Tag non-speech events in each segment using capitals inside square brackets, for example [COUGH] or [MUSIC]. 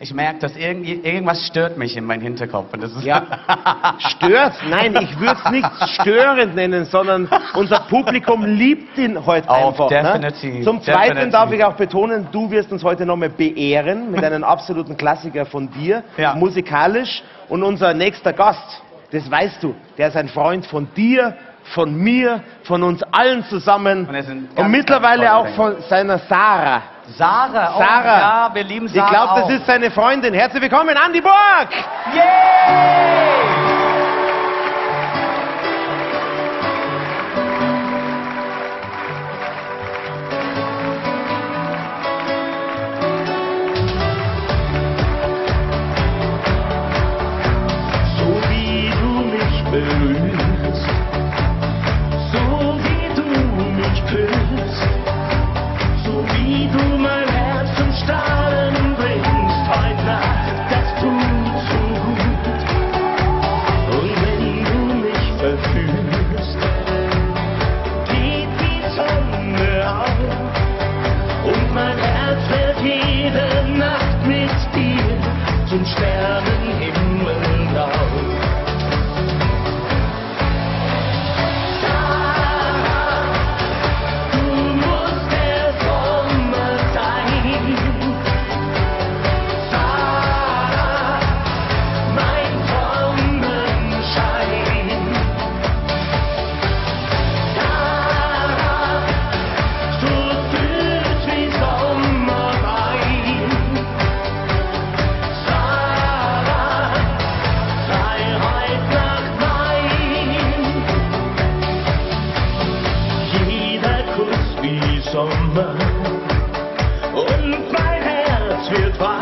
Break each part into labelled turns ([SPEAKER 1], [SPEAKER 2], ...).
[SPEAKER 1] Ich merke, dass irgendwie, irgendwas stört mich in meinem Hinterkopf. Und das ist
[SPEAKER 2] Ja. Stört? Nein, ich würde es nicht störend nennen, sondern unser Publikum liebt ihn heute
[SPEAKER 1] Oh,
[SPEAKER 2] einfach.
[SPEAKER 1] definitiv,
[SPEAKER 2] Ne? Zum Zweiten
[SPEAKER 1] definitiv.
[SPEAKER 2] darf ich auch betonen, du wirst uns heute nochmal beehren mit einem absoluten Klassiker von dir,
[SPEAKER 1] Ja.
[SPEAKER 2] musikalisch. Und unser nächster Gast, das weißt du, der ist ein Freund von dir, von mir, von uns allen zusammen
[SPEAKER 1] Und
[SPEAKER 2] und mittlerweile auch von seiner Sarah.
[SPEAKER 1] Sarah. Oh,
[SPEAKER 2] Sarah.
[SPEAKER 1] Ja, wir lieben
[SPEAKER 2] Ich
[SPEAKER 1] Sarah.
[SPEAKER 2] glaube, das ist seine Freundin. Herzlich willkommen, Andi Borg!
[SPEAKER 1] Yay!
[SPEAKER 3] So Sommer und mein Herz wird warm.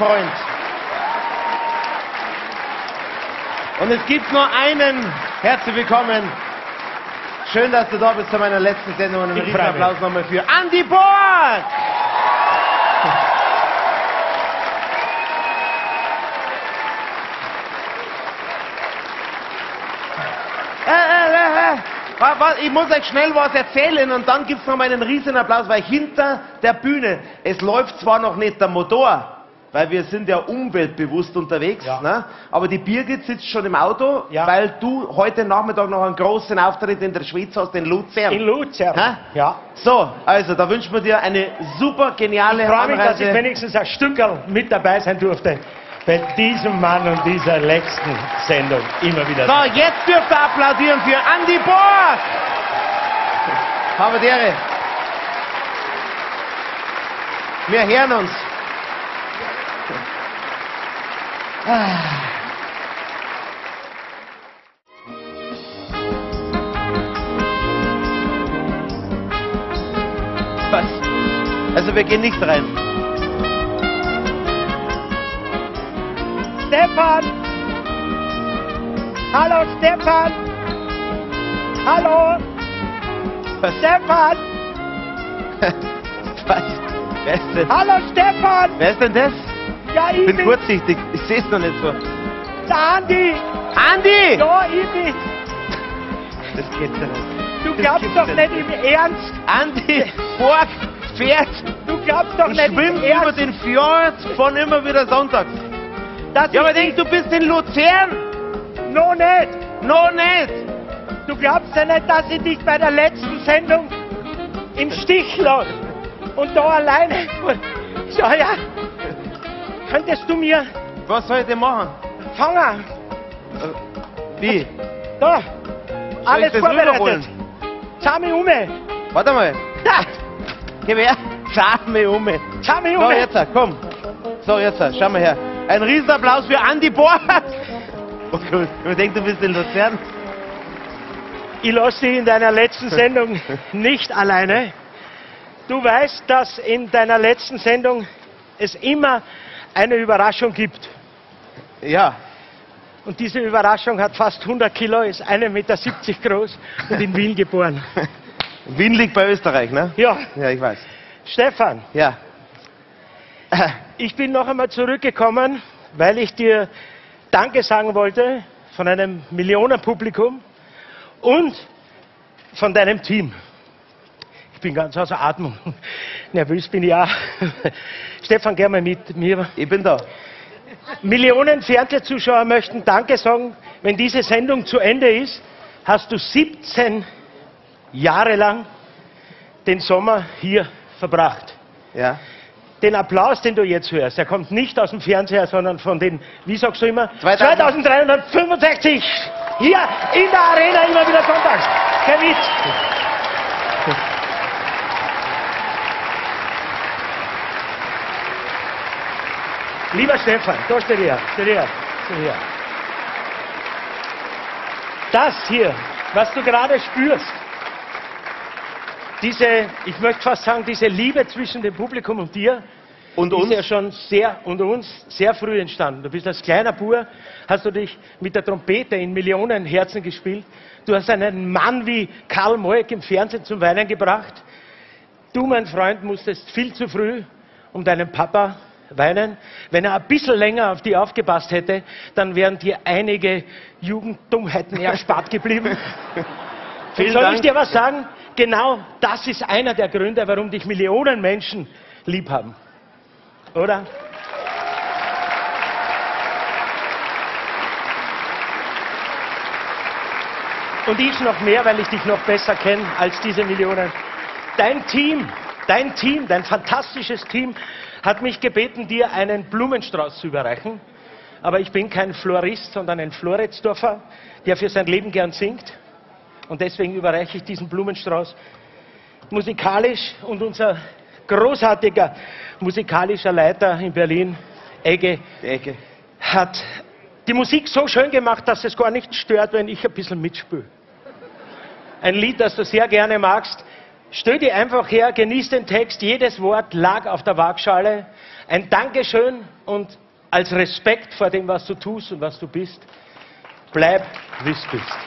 [SPEAKER 2] Freund. Und es gibt nur einen. Herzlich willkommen. Schön, dass du da bist zu meiner letzten Sendung. Und einen riesen. Applaus nochmal für Andy Borg. Äh, äh, äh, Ich muss euch schnell was erzählen und dann gibt's noch mal einen riesen Applaus, weil hinter der Bühne, es läuft zwar noch nicht der Motor, weil wir sind ja umweltbewusst unterwegs,
[SPEAKER 3] Ja.
[SPEAKER 2] ne? aber die Birgit sitzt schon im Auto,
[SPEAKER 3] Ja.
[SPEAKER 2] weil du heute Nachmittag noch einen großen Auftritt in der Schweiz hast, in Luzern.
[SPEAKER 3] In Luzern.
[SPEAKER 2] Hä?
[SPEAKER 3] Ja.
[SPEAKER 2] so, also da wünschen wir dir eine super geniale
[SPEAKER 3] Ich freue mich, dass ich wenigstens ein Stückerl mit dabei sein durfte bei diesem Mann und dieser letzten Sendung. Immer wieder.
[SPEAKER 2] So, jetzt dürft ihr applaudieren für Andy Borg. Habe die Ehre. Wir hören uns. Was? Also wir gehen nicht rein.
[SPEAKER 4] Stefan! Hallo Stefan! Hallo!
[SPEAKER 2] Was?
[SPEAKER 4] Stefan! [LAUGHS]
[SPEAKER 2] Was? Wer ist denn?
[SPEAKER 4] Hallo Stefan!
[SPEAKER 2] Wer ist denn das? Ich bin kurzsichtig. Ich sehe es noch nicht so.
[SPEAKER 4] der Andi!
[SPEAKER 2] Andi!
[SPEAKER 4] Ja, ich bin.
[SPEAKER 2] Das geht ja nicht.
[SPEAKER 4] Du
[SPEAKER 2] Das
[SPEAKER 4] glaubst doch nicht im Ernst!
[SPEAKER 2] Andi! Borg! Pferd!
[SPEAKER 4] Du glaubst doch nicht im
[SPEAKER 2] schwimmst über
[SPEAKER 4] Ernst,
[SPEAKER 2] den Fjord von immer wieder sonntags.
[SPEAKER 4] dass
[SPEAKER 2] Ja, aber denk, du bist in Luzern!
[SPEAKER 4] noch nicht!
[SPEAKER 2] No, nicht!
[SPEAKER 4] Du glaubst ja nicht, dass ich dich bei der letzten Sendung im Stich lasse und da alleine. Schau ja, könntest du mir
[SPEAKER 2] Was soll ich denn machen?
[SPEAKER 4] fangen?
[SPEAKER 2] Wie?
[SPEAKER 4] Da, alles
[SPEAKER 2] das
[SPEAKER 4] vorbereitet.
[SPEAKER 2] rüberholen?
[SPEAKER 4] Schau mich um.
[SPEAKER 2] Warte mal.
[SPEAKER 4] Da,
[SPEAKER 2] Gib her. Schau mich um.
[SPEAKER 4] schau mich um.
[SPEAKER 2] So, jetzt, komm. So, jetzt, schau mal her. Ein Riesenapplaus für Andi Borg. [LAUGHS] Oh gut, ich denke, du bist in Luzern.
[SPEAKER 4] Ich lasse dich in deiner letzten [LAUGHS] Sendung nicht alleine. Du weißt, dass in deiner letzten Sendung es immer eine Überraschung gibt.
[SPEAKER 2] Ja.
[SPEAKER 4] Und diese Überraschung hat fast 100 Kilo, ist 1,70 Meter groß und in Wien geboren. [LAUGHS]
[SPEAKER 2] Wien liegt bei Österreich, ne?
[SPEAKER 4] Ja,
[SPEAKER 2] Ja, ich weiß.
[SPEAKER 4] Stefan,
[SPEAKER 2] Ja.
[SPEAKER 4] ich bin noch einmal zurückgekommen, weil ich dir Danke sagen wollte von einem Millionenpublikum und von deinem Team. Ich bin ganz außer Atmung. [LAUGHS] Nervös bin ich auch. [LAUGHS] Stefan, geh mal mit mir.
[SPEAKER 2] Ich bin da.
[SPEAKER 4] Millionen Fernsehzuschauer möchten Danke sagen. Wenn diese Sendung zu Ende ist, hast du 17 Jahre lang den Sommer hier verbracht.
[SPEAKER 2] Ja.
[SPEAKER 4] Den Applaus, den du jetzt hörst, der kommt nicht aus dem Fernseher, sondern von den, wie sagst du immer,
[SPEAKER 2] 2000.
[SPEAKER 4] 2365 hier in der Arena immer wieder sonntags. Kein Witz. Lieber Stefan, da steh her, steh her, steh her. Das hier, was du gerade spürst, diese, ich möchte fast sagen, diese Liebe zwischen dem Publikum und dir,
[SPEAKER 2] Und
[SPEAKER 4] ist
[SPEAKER 2] uns?
[SPEAKER 4] ja schon sehr, und uns sehr früh entstanden. Du bist als kleiner Bur, hast du dich mit der Trompete in Millionen Herzen gespielt. Du hast einen Mann wie Karl Moik im Fernsehen zum Weinen gebracht. Du, mein Freund, musstest viel zu früh um deinen Papa weinen. Wenn er ein bisschen länger auf dich aufgepasst hätte, dann wären dir einige Jugenddummheiten erspart geblieben. [LAUGHS]
[SPEAKER 2] Vielen
[SPEAKER 4] soll ich
[SPEAKER 2] Dank.
[SPEAKER 4] dir was sagen? Genau das ist einer der Gründe, warum dich Millionen Menschen lieb haben. Oder? Und ich noch mehr, weil ich dich noch besser kenne als diese Millionen. Dein Team, dein Team, dein fantastisches Team hat mich gebeten, dir einen Blumenstrauß zu überreichen. Aber ich bin kein Florist, sondern ein Floridsdorfer, der für sein Leben gern singt. Und deswegen überreiche ich diesen Blumenstrauß musikalisch und unser großartiger musikalischer Leiter in Berlin, Egge,
[SPEAKER 2] Ecke.
[SPEAKER 4] hat die Musik so schön gemacht, dass es gar nicht stört, wenn ich ein bisschen mitspüle. Ein Lied, das du sehr gerne magst. Stell dir einfach her, genieß den Text, jedes Wort lag auf der Waagschale. Ein Dankeschön und als Respekt vor dem, was du tust und was du bist, bleib, wie du bist.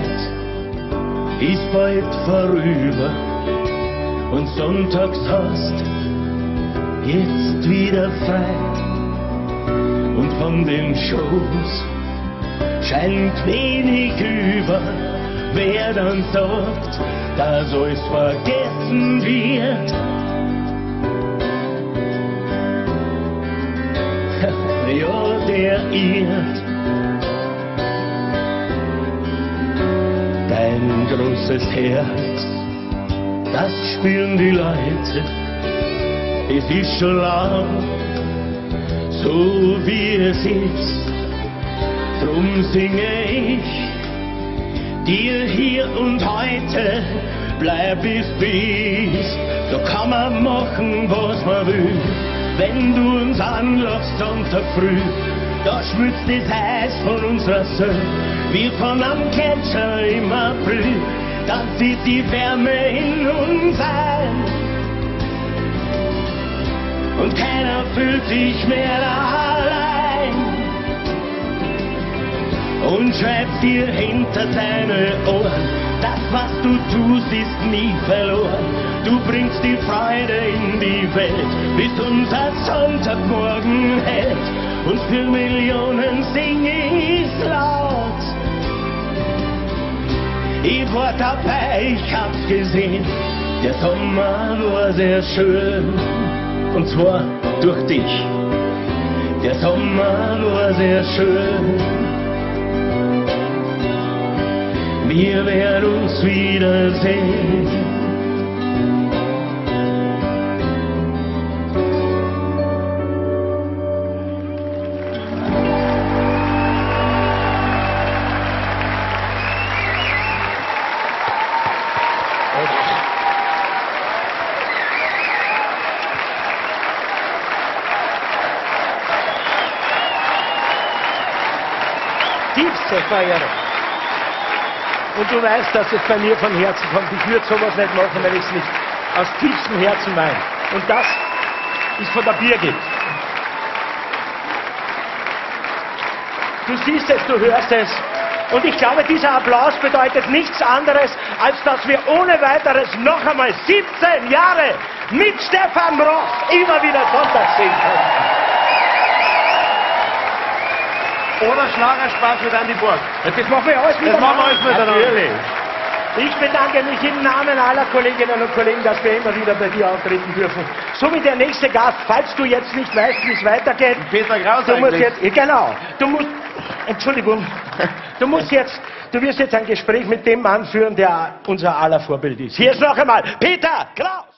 [SPEAKER 3] Sommerzeit ist bald vorüber und sonntags hast jetzt wieder frei und von den Shows scheint wenig über. Wer dann sagt, dass alles vergessen wird, [LAUGHS] ja, der irrt. Großes Herz, das spüren die Leute. Es ist schon lang, so wie es ist. Drum singe ich dir hier und heute bleib ich bis. Da kann man machen, was man will. Wenn du uns anlässt unter Früh, da schmützt das Eis von unserer Söhne, wie von am Catcher im April. Dann zieht die Wärme in uns ein. Und keiner fühlt sich mehr allein. Und schreibst dir hinter deine Ohren, das was du tust ist nie verloren. Du bringst die Freude in die Welt, bis unser Sonntagmorgen hält. Und für Millionen sing ich's laut. Ich war dabei, ich hab's gesehen. Der Sommer war sehr schön. Und zwar durch dich. Der Sommer war sehr schön. Wir werden uns wiedersehen.
[SPEAKER 4] Verehrung. Und du weißt, dass es bei mir von Herzen kommt. Ich würde sowas nicht machen, wenn ich es nicht aus tiefstem Herzen meine. Und das ist von der Birgit. Du siehst es, du hörst es. Und ich glaube, dieser Applaus bedeutet nichts anderes, als dass wir ohne weiteres noch einmal 17 Jahre mit Stefan Ross immer wieder Sonntag sehen können.
[SPEAKER 2] Oder Schlagerspaß mit Andi Burg.
[SPEAKER 4] Das machen wir alles
[SPEAKER 2] Das machen wir alles miteinander.
[SPEAKER 4] Natürlich. Ich bedanke mich im Namen aller Kolleginnen und Kollegen, dass wir immer wieder bei dir auftreten dürfen. So wie der nächste Gast, falls du jetzt nicht weißt, wie es weitergeht.
[SPEAKER 2] Peter Kraus
[SPEAKER 4] Du musst
[SPEAKER 2] eigentlich.
[SPEAKER 4] jetzt, genau, du musst, Entschuldigung, du musst jetzt, du wirst jetzt ein Gespräch mit dem Mann führen, der unser aller Vorbild ist. Hier ist noch einmal Peter Kraus.